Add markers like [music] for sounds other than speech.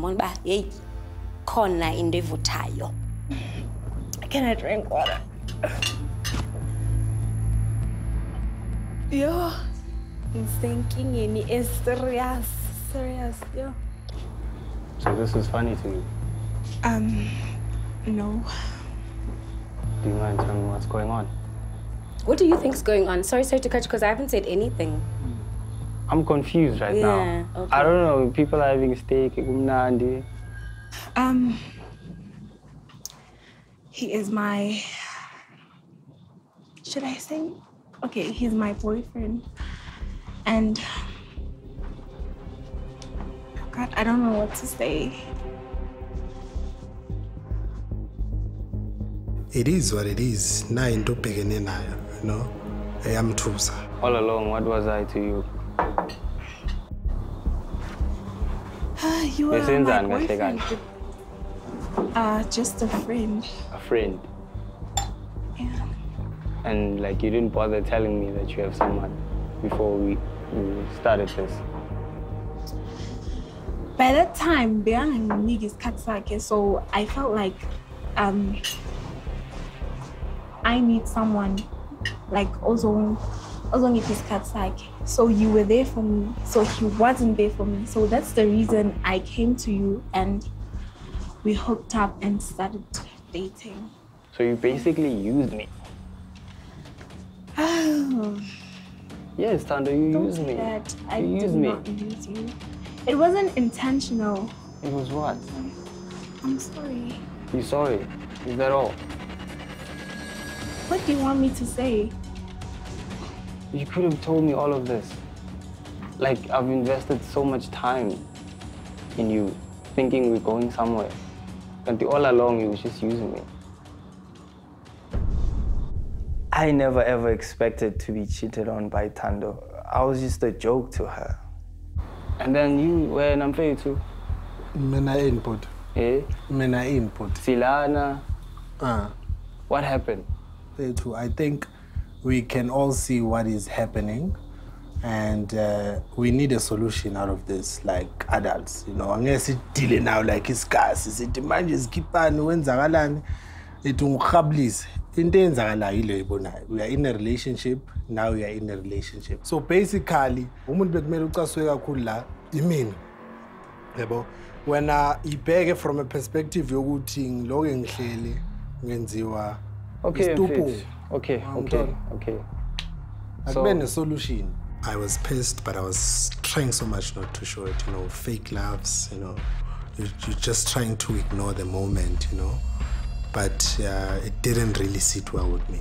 ngiyambona uba yeyi khona into evuthayo Can I drink water? Yo, ngisenkingeni is serious, serious, yo. So this is funny to you. Um, no. Do you mind telling me what's going on? what do you think's going on sorry sorry to cut you because i haven't said anything I'm confused right Yeah, now. okay. I don't know. People are having steak, kumnandi. Um, he is my. Should I say? Okay, he's my boyfriend, and God, I don't know what to say. it is what it is nayo into obhekene nayo you know I am eyamthusa All along, what was I to you? [sighs] you are my boyfriend. Uh, just a friend. A friend. Yeah. And like you didn't bother telling me that you have someone before we, we started this. By that time, beyanganginiki isikhathi sakhe, so I felt like um, I need someone like ozong ozongipha isikhathi like, So you were there for me, so he wasn't there for me. So that's the reason I came to you and we hooked up and started dating. So you basically used me. Oh, [sighs] Yes, Thando, you don't used me. that. I you did used me. not use you. It wasn't intentional. It was what? I'm sorry. You're sorry? Is that all? What do you want me to say? You could have told me all of this. Like I've invested so much time in you, thinking we're going somewhere. And all along you were just using me. I never ever expected to be cheated on by Thando. I was just a joke to her. And then you were an unfair too. mina input Eh? mina input Silana, uh, what happened? too i think we can all see what is happening and uh, we need a solution out of this like adults you know. Angeke sidile now like isigasi sithi manje sikhiphani wenzakalani? Ethi ngikuhabulise into eyenzakalayo yile ibonayo we are in a relationship now we are in a relationship. So basically umuntu bekumele ucasuke kakhulu la imina. Yabo wena ibheke from a perspective yokuthi ngiloke ngihlele ngenziwa Okay, isitupu. Okay, okay, Angithola. okay. akube ne-solution i was pissed but i was trying so much not to show it you know fake laughs you know you, you're just trying to ignore the moment you know but uh, it didn't really sit well with me